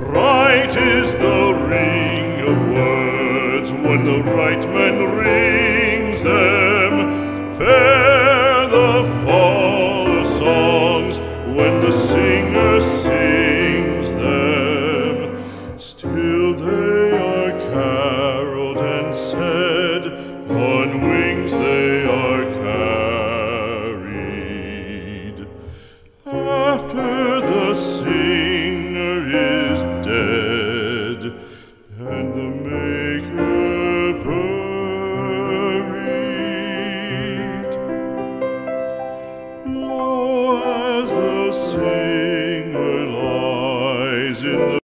Right is the ring of words when the right man rings them. Fair the fall of songs when the singer sings them. Still they are caroled and said, on wings they are carried. After the singing, and the Maker buried. Lo, as the singer lies in the